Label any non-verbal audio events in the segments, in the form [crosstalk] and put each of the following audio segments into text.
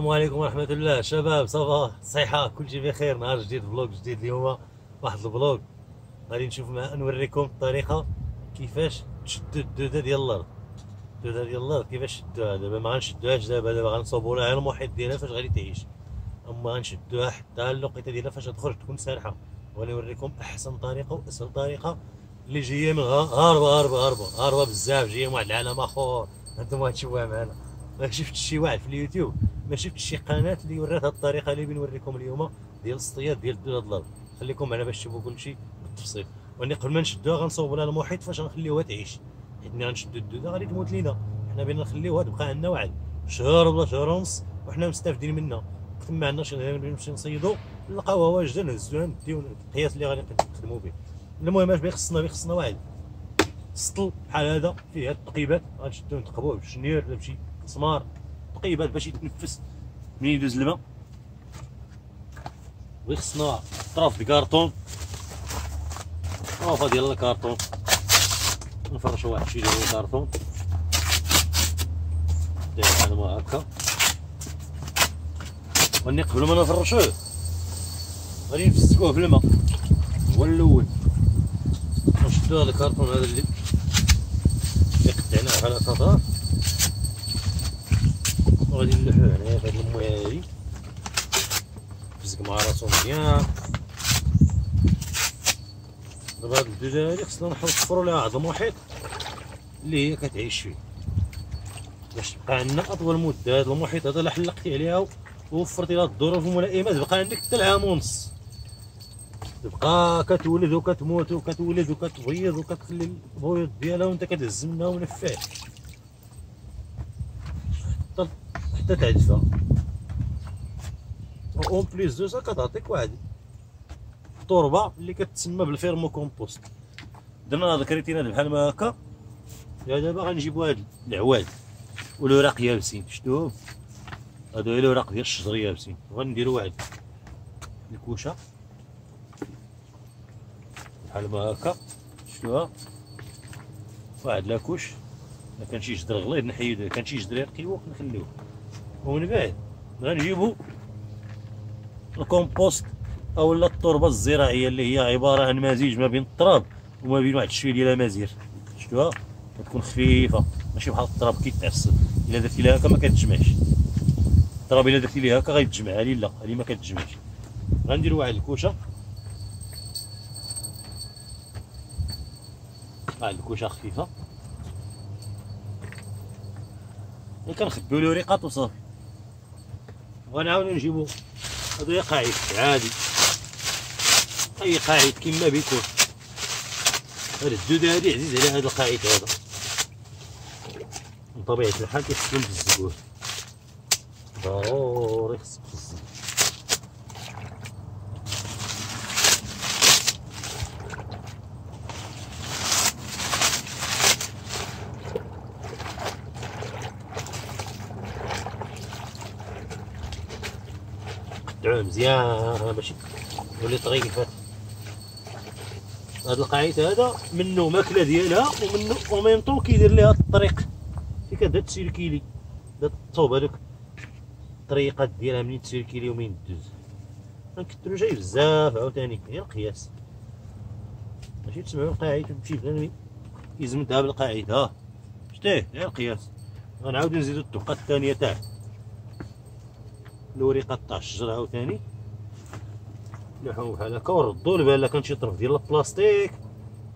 السلام عليكم ورحمة الله. شباب صباح صحة كلشي بخير. نهار جديد فلوق جديد اليوم. واحد الفلوق. غادي نشوف مع نوريكم الطريقة كيفاش تشدو الدودة ديال الأرض. الدودة ديال الأرض كيفاش شدوها. دابا ما غنشدوهاش دابا. دابا غنصوبو لها المحيط ديالها فاش غادي تعيش. أما غنشدوها حتى اللقيطة ديالها فاش تخرج تكون سارحة. وغادي نوريكم أحسن طريقة وأسهل طريقة اللي جاية من غا- غاربة غاربة غاربة. غاربة بزاف. جاية من واحد العالم آخر. هانتوما غتشوفوها معنا. ما [laughs] شفت شي واحد في اليوتيوب. ما شفت شي قناة اللي ورات الطريقة اللي بنوريكم اليوم؟ ديال السطيات ديال الدودة الأرض. خليكم معنا باش تشوفوا كلشي بالتفصيل. واني قبل ما نشدوها غنصوبوا لها المحيط فاش غنخليوها تعيش. حيت ملي غنشدو الدودة غادي تموت لينا. حنا بغينا نخليوها تبقى عندنا وعد شهر ولا شهر ونص وحنا مستافدين منها. كنت ما عندناش نمشي نصيدو. نلقاوها واجدة نهزوها نديو القياس اللي غادي نخدموا به. المهم اش بيخصنا بيخصنا واحد سطل بحال هذا فيه التقيبات. غنشدو نتقبوه بشنير ولا بشي. مسمار تقيبات باش يتنفس. منين يدوز الماء؟ ويخصنا طرف د كارطون. طرفه ديال الكارطون نفرشو واحد شي ديال الكارطون. داير بحال ما هكا قبل ما نفرشوه غادي نفسكوه في الماء. هو الأول. نشدو هذا الكارطون هذا اللي اللي قطعناه على الأطراف؟ وغادي نلوحوه هنايا في هاد الموية هادي. فزق مع راسو مزيان. دابا هاد الدودة هادي خصنا نحفرو لها واحد المحيط اللي هي كتعيش فيه. باش تبقى عندنا أطول مدة هاد المحيط هذا الا حلقتي عليها ووفرتي لها الظروف الملائمة. تبقى عندك حتى العام ونص تبقى كتولد وكتموت وكتولد وكتبيض وكتخلي البيض ديالها وانت كتهز منها ونفع حتى حتى تعجزها en plus de ça كتعطيك واحد. التربه اللي كتسمى بال vermicompost درنا هاد الكريتين هذا بحال ما هكا. يا دابا غنجيبو هاد العواد. والوراق يابسين. شفتوهم هادو هي الوراق ديال الشجر يابسين. غنديرو واحد الكوشة. بحال ما هكا. شفتوها؟ واحد la couche. ما كان شي جدر غليظ نحيدو كان شي جدر رقيق نخليوه. ومن بعد غنجيبو الكومبوست أو لا التربة الزراعية اللي هي عبارة عن مزيج ما بين التراب وما بين واحد شوية ديال الامازير شفتوها؟ كتكون خفيفة ماشي بحال التراب كيتعصب إلا درتي لها هكا ما كتجمعش. التراب إلا درتي ليها هكا غيتجمع هذه لا هذه ما كتجمعش. غنديرو واحد الكوشة. واحد الكوشة خفيفة. كنخبيو له ريقات وصافي. وغنعاودو نجيبو هادو قاعد عادي اي قاعد كما بيكون هاد الدودة هادي عزيز على هاد القاعد هذا. من طبيعة الحال كيخصو نفزقوه ضروري خصك قطعوه مزيان باش يولي طريفات هاد القاعد هذا منه ماكلة ديالها ومنه وميم طون كيدير ليها الطريق. في كدا تسيركيلي دا الطوب هذوك الطريقات ديالها منين تسيركيلي ومنين دوز غنكترو جاي بزاف عاوتاني هي القياس. ماشي تسمعوا القاعد وتمشي فلان يزمدها بالقاعد ها شتيه هي القياس. غنعاودو نزيدو الدقه الثانية تاعه الوريقه تاع الشجر عاوتاني نلوحو بحال هكا ونردو البال كان شي طرف ديال البلاستيك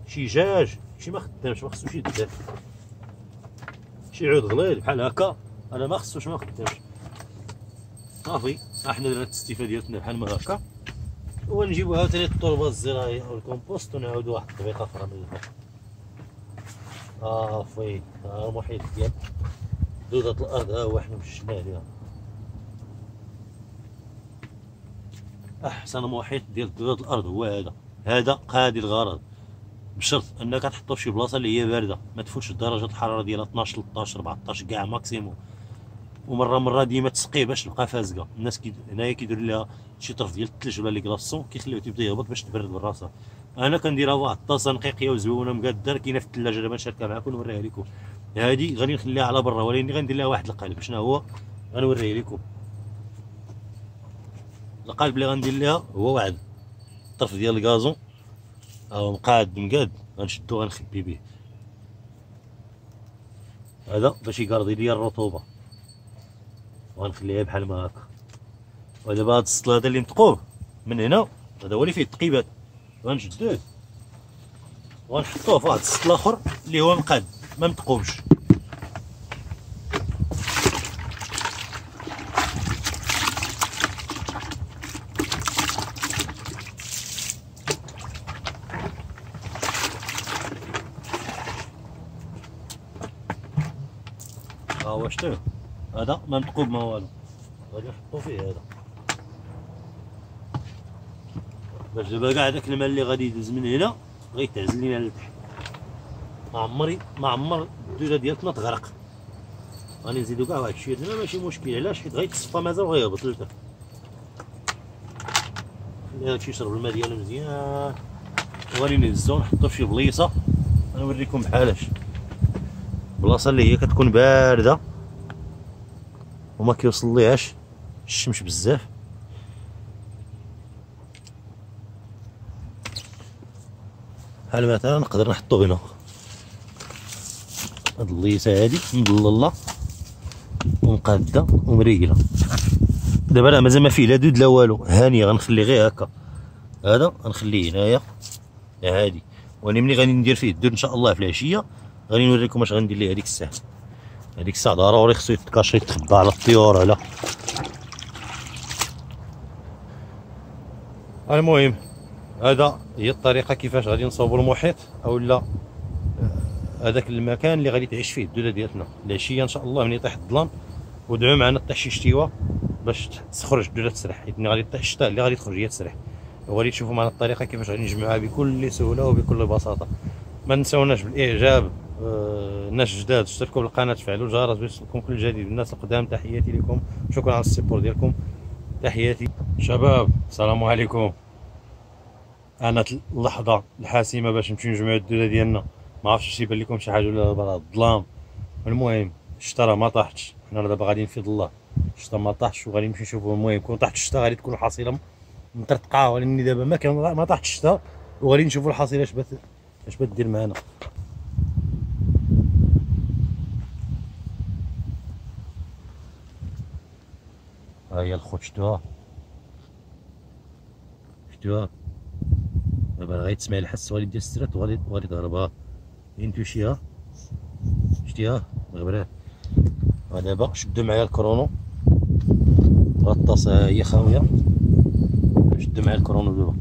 شي جاج شي ما خدامش ما خصوش يدار شي عود غليظ بحال هكا أنا ما خصوش ما خدامش. صافي أحنا درنا الاستفاده ديالتنا بحال ما هكا. ونجيبو عاوتاني التربة الزراعية أو الكومبوست ونعاودو واحد الطريقة أخرى من الفوق صافي ها المحيط ديال دودة الأرض ها هو حنا مشينا عليها. أحسن محيط ديال دودة الأرض هو هذا. هذا قاضي الغرض. بشرط أنك تحطو في شي بلاصة اللي هي باردة. ما تفوتش درجة الحرارة ديالها 12 13 14 كاع ماكسيموم. ومرة مرة ديما تسقيه باش تبقى فازقه الناس كي هنايا كيديروا لها شي طرف ديال الثلج ولا لي كلاصون كيخليوه تبدا يهبط باش تبرد براسها أنا كنديرها واحد الطاسه نقيقية وزوينة مقاده كاينة في الثلاجة. دابا نشاركها معكم ونوريها لكم. هذه غادي نخليها على برا ولكن غندير لها واحد القالب شنو هو؟ غنوريه لكم. القالب اللي غندير ليها هو واحد. الطرف ديال الكازون أو مقاد مقاد غنشدو غنخبي به. هذا باش يقرضي ليا الرطوبة. وغنخليها بحال ما هكا. ودابا هاد السطل هذا اللي متقوب. من هنا هذا هو اللي فيه التقيبات. غنشدوه. وغنحطوه في واحد السطل أخر اللي هو مقاد. ما متقوبش. هو هذا؟ ما متقوب ما والو. غادي نحطو فيه هذا. باش دابا كاع داك الماء اللي غادي يدوز من هنا غيتعزل لينا لتحت ما عمري ما عمر الدولة ديالتنا تغرق. غادي نزيدو كاع واحد شوية الماء ماشي مشكل. علاش؟ حيت غيتصفى مازال وغيهبط لتحت خلي هادشي يشرب الماء ديالو مزيان. وغادي نهزو نحطو في شي بليصه غنوريكم بحالاش بلاصة اللي هي كتكون باردة. وما كيوصل ليهاش الشمس بزاف. بحال مثلا نقدر نحطو هنا؟ هاد الليسه هادي مضلله ومقادة ومريقلة. دابا راه مازال ما فيه لا دود لا والو. هاني غنخلي غير هكا. هذا غنخليه هنايا. هادي. وأنا ملي غادي ندير فيه الدود إن شاء الله في العشية. غادي نوريكم اش غندير ليه هذيك الساعة. هذيك الساعة ضروري خصو يتكاشي يتخبى على الطيور على المهم هذا هي الطريقة كيفاش غادي نصوبوا المحيط أو لا؟ هذاك المكان اللي غادي تعيش فيه الدولة ديالتنا. العشيه إن شاء الله ملي يطيح الظلام. ودعوا معنا طيح شي شتيوة باش تخرج الدولة تسرح. حيت ملي غادي طيح الشتاء اللي غادي تخرج هي تسرح. وغادي تشوفوا معنا الطريقة كيفاش غادي نجمعوها بكل سهولة وبكل بساطة. ما نساوناش بالإعجاب آه، الناس الجداد اشتركوا بالقناة تفعلوا الجرس باش يوصلكم كل جديد. الناس القدام تحياتي لكم. شكرا على السيبور ديالكم. تحياتي. شباب السلام عليكم. أنا اللحظة الحاسمة باش نمشيو نجمعوا الدولة ديالنا. ما عرفتش واش يبان لكم شي حاجة ولا دابا الظلام. المهم الشتا ما طاحتش. حنا دابا غاديين في ظلام الشتا ما طاحش وغادي نمشي نشوفوا المهم. كون طاحت الشتا غادي تكون الحصيلة مطرطقة. ولكن دابا ما كان ما طاحتش الشتا وغادي نشوفوا الحصيلة اش بات اش بات دير معنا. ها هي الخوت شتوها شتوها دابا غيتسمع الحس غادي دير السرات وغادي وغادي تهربها ينتوشيها شتيها غبرات ودابا شدو معايا الكرونو الطاسه هي خاويه شدو معايا الكرونو دابا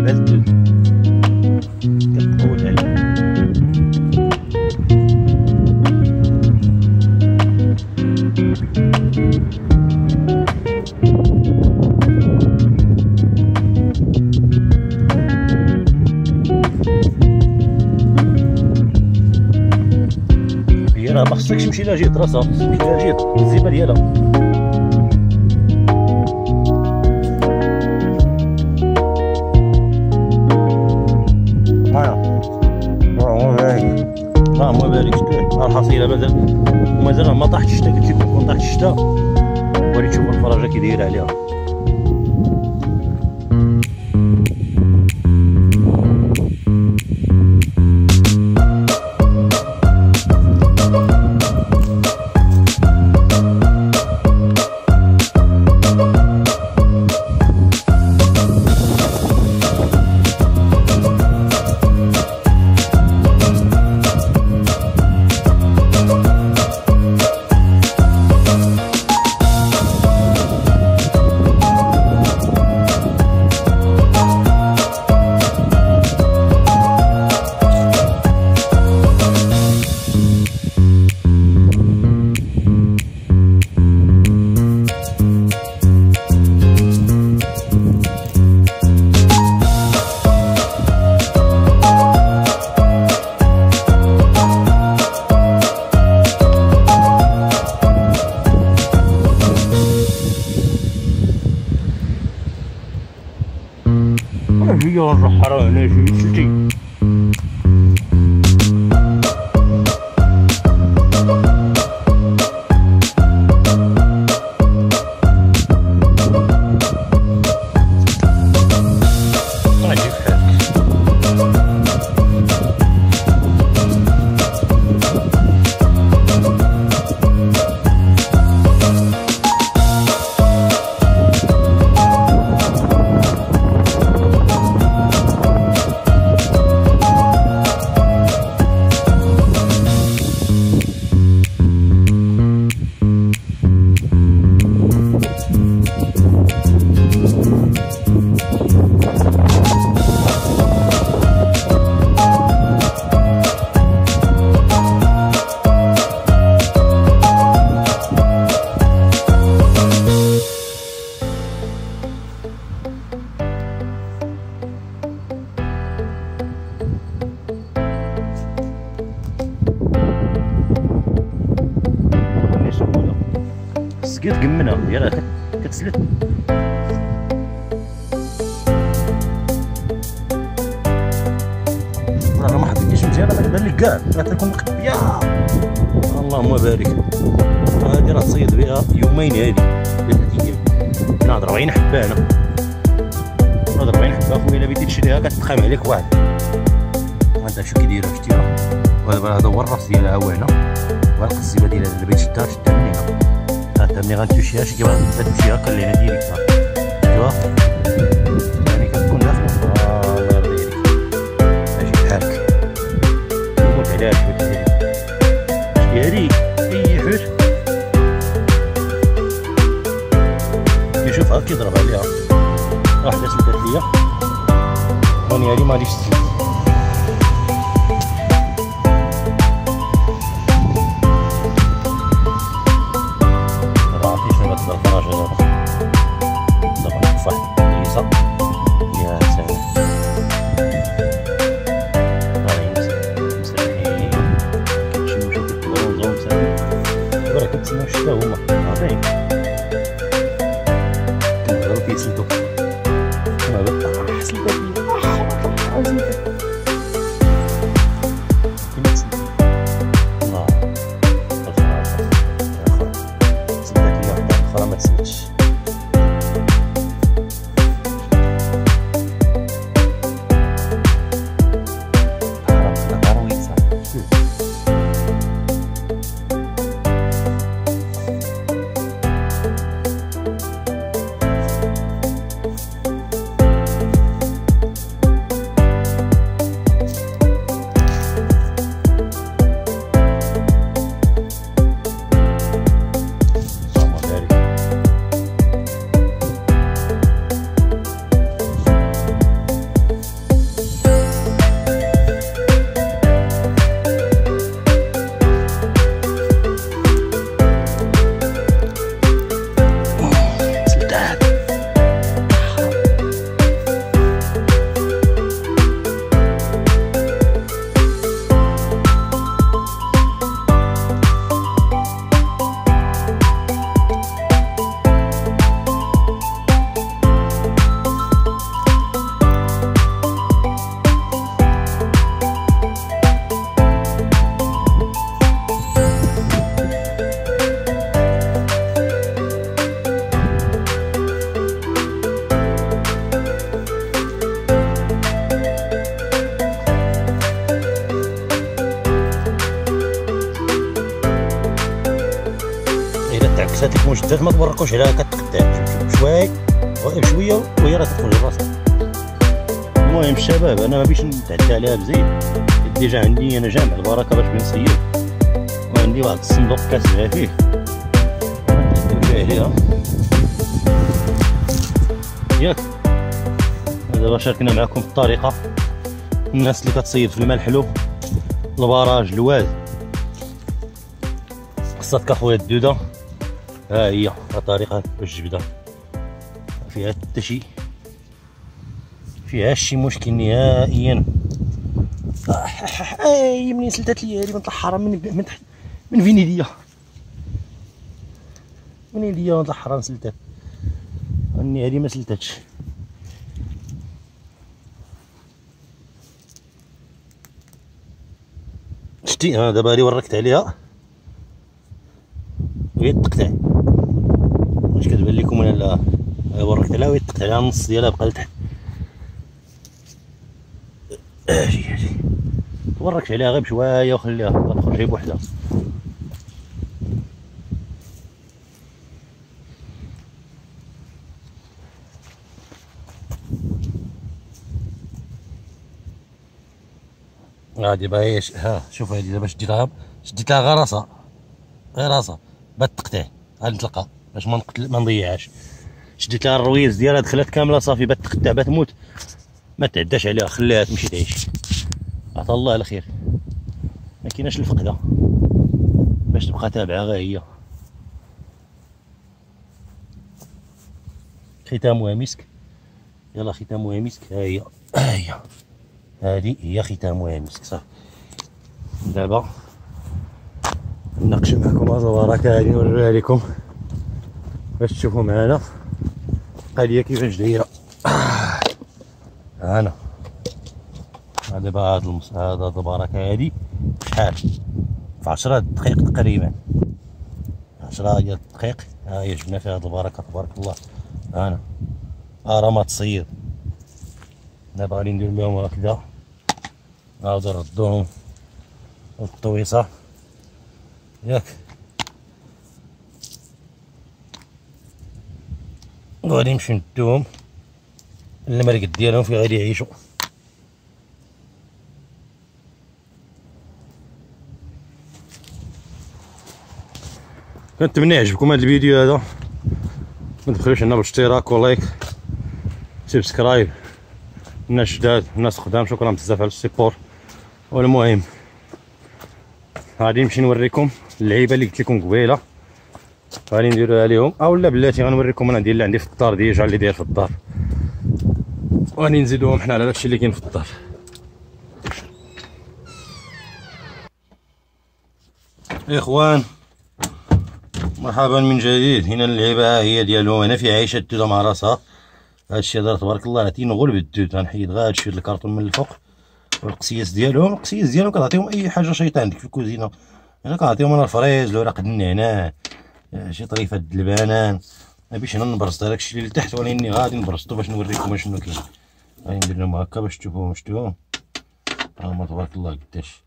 البذل تقول كبيرة ما خصكش تمشي لها جهة راسها مشي لها جهة الزيبة ديالها adquirir ali, ó. سقيت قمنا. يلا كتسلت. راه ما حطيتيش مزيان راه بان لك كاع غتكون مقبيه اللهم بارك هادي راه تصيد بها يومين هادي ثلاث أيام نهضر 40 حبة أنا. نهضر 40 حبة اخويا إلا بغيتي تشريها كتقام عليك واحد. وانت شو كي دايره شتيها وهذا هذا هو الراس ديالها هو هنا وهاد القصيبه ديالها اللي بغيت شدها شدها من هنا حتى ملي غتمشيها شي كيما غتمشي هكا ديريكت شوف يعني 可以动。مجدات ما تبركوش عليها كتقطع شوي بشويه وهي راه تدخل لراسها المهم الشباب أنا ما بيش نتعدى عليها بزيد ديجا عندي أنا جامع البركة باش بنصير وعندي واحد الصندوق كاسبها فيه عليها ياك. دابا شاركنا معكم الطريقة. الناس اللي كتصيد في الماء الحلو البراج الواد. قصتك اخويا الدودة. ها هي طريقة باش الجبدة. فيها حتى شي فيها شي مشكل نهائيا. [laughs] أي منين سلتات لي من الحرام من من تحت من فين هي من هي من الحرام سلتات. أني هذه ما سلتاتش. شتي أنا دابا هذه وركت عليها. وهي تقطع لكم ولا لا وركت عليها النص ديالها بقى لتحت. أجي أجي توركش عليها غير بشوية وخليها تخرج غير بوحدها. غادي باهي ها شوف هادي دابا شديتها شديتها غير راسها غير راسها بات تقطع غادي نطلقها باش ما ما نضيعهاش شديت لها الرويز ديالها دخلت كاملة صافي بات تقطع بات تموت. ما تعداش عليها خليها تمشي تعيش. عطا الله الخير. ما كايناش الفقدة. باش تبقى تابعة غير هي. ختامها مسك. يلا ختامها مسك. ها هي. ها هي. هذه هي ختامها مسك صافي. دابا نناقش معكم ازوارك هذه نوريها لكم باش تشوفوا معنا القضية كيفاش دايرة. أنا دابا هاد المس هذا البركة هادي شحال؟ في عشرة دقائق تقريبا. عشرة ديال الدقائق ها هي جبنا فيها هاد البركة تبارك الله. أنا ها راه ما تصيد دابا غادي ندير لهم هكذا. عاود نردوهم الطويصه ياك. وغادي نمشيو ندوهم المرقد ديالهم فين غادي يعيشوا. كنتمنى يعجبكم هذا الفيديو هذا. ما تبخلوش لنا بالاشتراك و like subscribe. الناس جداد الناس قدام شكرا بزاف على ال support والمهم غادي نمشي نوريكم اللعيبة اللي قلت لكم قبيلة. غادي نديروها عليهم اولا بلاتي غنوريكم أنا ديال اللي عندي في الدار déjà اللي داير في الدار. وغادي نزيدوهم حنا على داكشي اللي كاين في الدار. إخوان مرحبا من جديد. هنا اللعيبة هي ديالهم هنا في عيشة الدودة مع راسها. هادشي دار تبارك الله عطيني نغول بالدود. غنحيد غير هادشي الكارطون من الفوق والقسياس ديالهم. القسياس ديالهم كتعطيهم أي حاجة شيطان عندك في الكوزينة. أنا كنعطيهم أنا الفريز الوراق النعناع. شي طريفة البنان. ما بيش هنا نبرز داكشي اللي لتحت ولكني غادي نبرزطو باش نوريكم شنو كاين. غادي ندير لهم هكا باش تشوفوهم شتوهم ها هما تبارك الله قداش.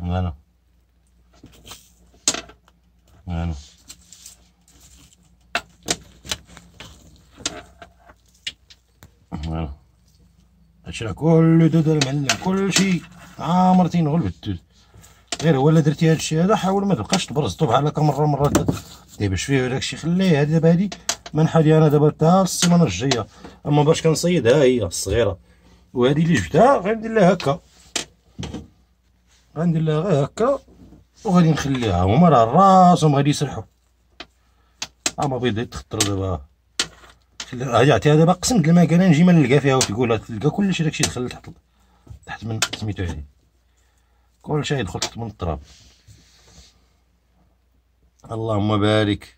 هنا هنا هادشي راه كله دود المعلم كلشي عامرتين غير بالدود غير هو الا درتي هادشي هذا حاول ما تبقاش تبرزطو بحال هكا مره مرة ديبش فيه داكشي خليه هادي دابا هادي. منحه ديالنا دابا حتى السيمانة الجاية. أما باش كنصيد ها هي الصغيرة. وهادي اللي جبتها غندير لها هكا. غندير لها غير هكا. وغادي نخليها. هما راه راسهم غادي يسرحوا. أما بيض تخطر دابا. غادي عطيها دابا قسم د الماء نجي ما نلقى فيها وتقول تلقى كلشي داكشي دخل تحت تحت من سميتو هادي. كلشي يدخل تحت من التراب. اللهم بارك